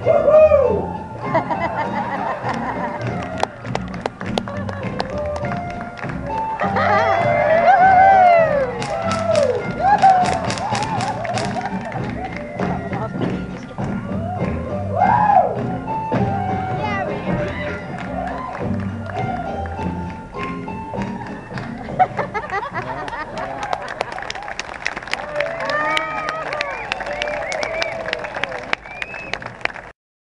Woo-hoo!